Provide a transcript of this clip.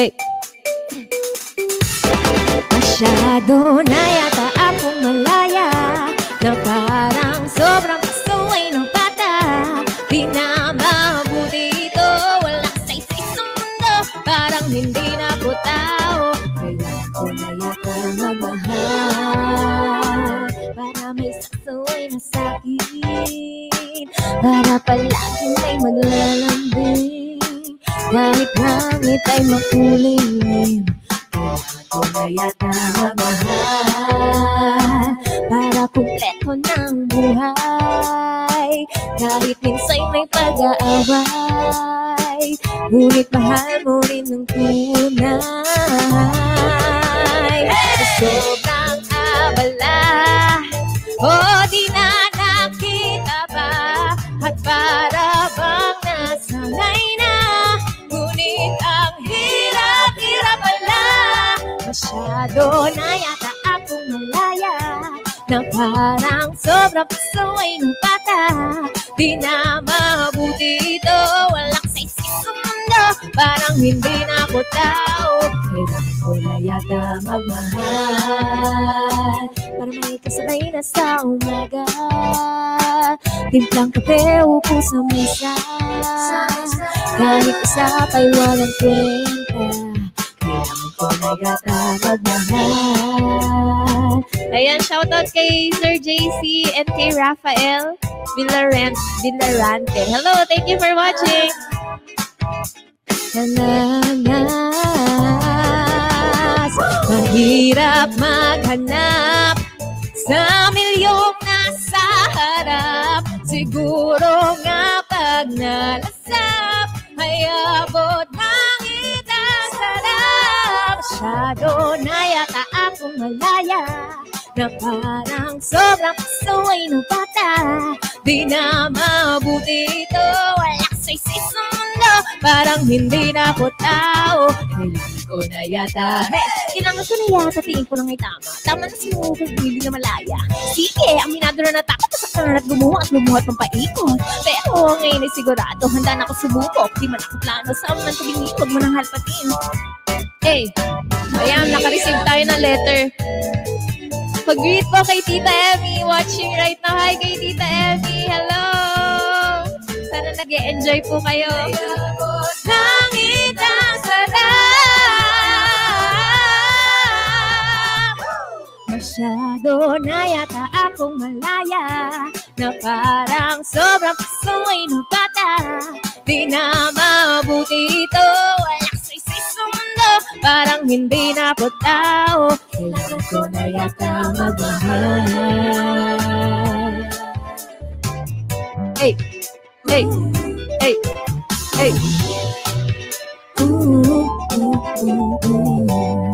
Hey. Masyado na yata akong malaya Na parang sobrang kasuway ng bata. Di na mabuti ito Wala say-say sa mundo Parang hindi na po tao Kaya ko na yata magmahal Para may saksuway na sa'kin. Para palagi may maglalambing Kahit langit ay makulim Kailangan ko na yata magmahal Para kumpleto ng buhay. Kahit minsan may pag-aaway. Ngunit mahal mo rin ng tunay Masyado na yata akong malaya Na parang sobrang pasuway ng bata Di na mabuti ito Walang saysay sa mundo Parang hindi na ako tao. Kailangan ko na yata magmahal Para may kasabay na sa umaga. Timplang kape upo sa mesa. Kahit isa pa'y walang kwenta Na yata magmahal Ayan, shoutout kay Sir JC and kay Rafael Villarant, Villarante. Hello, thank you for watching. Nananas, mahirap maghanap sa milyong nasa harap. Siguro nga pag nalasap, ay Masyado na yata akong malaya na parang sobrang kasuway ng bata. Di na mabuti ito, walang saysay sa parang hindi na ako tao. Kailangan ko na yata. Hey, kailangan ko na yata, tingin ko lang ay tama. Tama na sumubog, hindi na malaya. Sige, aminado na natakot sa kanan at gumawa at lumuhat ng paikot. Pero ngayon ay sigurado, handa na ako sububok. Di man ako plano sa man tumingin, huwag mo nang halpatin. Hey, ayan, nakareceive tayo ng letter. Pag-greet po kay Tita Emmy, watching right now. Hi kay Tita Emmy, hello! Sana nag enjoy po kayo. Langit ang sarap Masyado na yata akong malaya Na parang sobrang kasuway ng bata Di na hindi na po tao Kailangan ko na yata magmahal Hey, hey, hey, hey. Ooh, ooh, ooh, ooh.